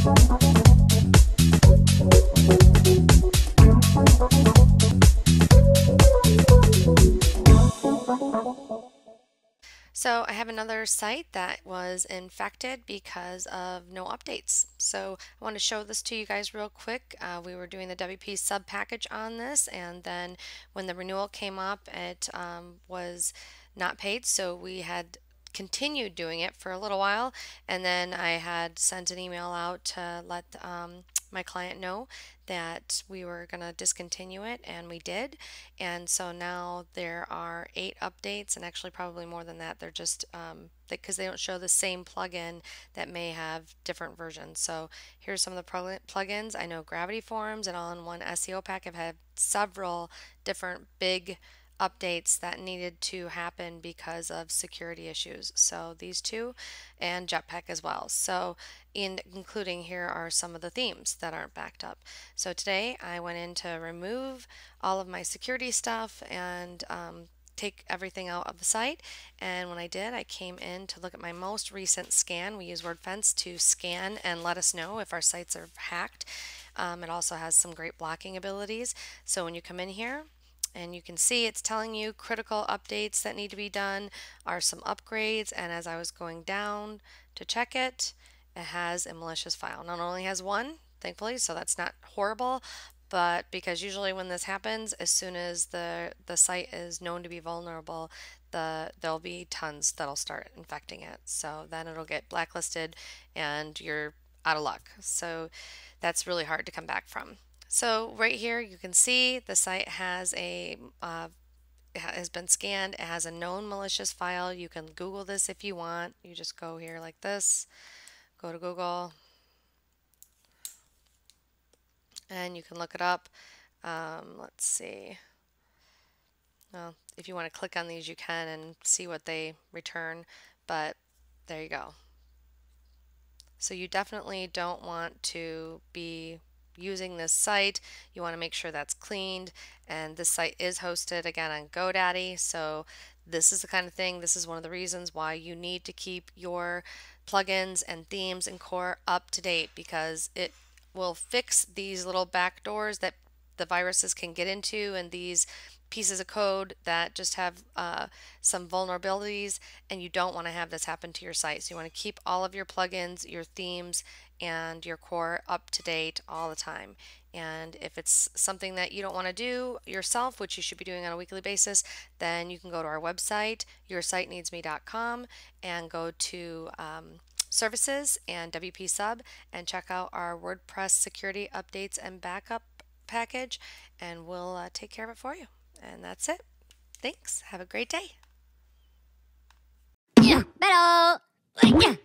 So I have another site that was infected because of no updates. So I want to show this to you guys real quick. Uh, we were doing the WP sub package on this and then when the renewal came up it um, was not paid so we had continued doing it for a little while and then I had sent an email out to let um, my client know that we were going to discontinue it and we did. And so now there are eight updates and actually probably more than that. They're just um, because they don't show the same plugin that may have different versions. So here's some of the plugins. I know Gravity Forms and all-in-one SEO pack have had several different big updates that needed to happen because of security issues. So these two and Jetpack as well. So in including here are some of the themes that aren't backed up. So today I went in to remove all of my security stuff and um, take everything out of the site and when I did I came in to look at my most recent scan we use WordFence to scan and let us know if our sites are hacked um, it also has some great blocking abilities so when you come in here and you can see it's telling you critical updates that need to be done are some upgrades and as I was going down to check it it has a malicious file. Not only has one thankfully so that's not horrible but because usually when this happens as soon as the the site is known to be vulnerable the there'll be tons that'll start infecting it. So then it'll get blacklisted and you're out of luck. So that's really hard to come back from so right here you can see the site has a uh, has been scanned. It has a known malicious file. You can Google this if you want. You just go here like this, go to Google, and you can look it up. Um, let's see. Well, if you want to click on these, you can and see what they return, but there you go. So you definitely don't want to be using this site, you want to make sure that's cleaned. And this site is hosted again on GoDaddy. So this is the kind of thing, this is one of the reasons why you need to keep your plugins and themes and core up to date because it will fix these little back doors that the viruses can get into and these pieces of code that just have uh, some vulnerabilities and you don't want to have this happen to your site. So you want to keep all of your plugins, your themes, and your core up to date all the time. And if it's something that you don't want to do yourself, which you should be doing on a weekly basis, then you can go to our website, yoursiteneedsme.com, and go to um, services and WP sub and check out our WordPress security updates and backup package, and we'll uh, take care of it for you. And that's it. Thanks. Have a great day. Yeah. Yeah.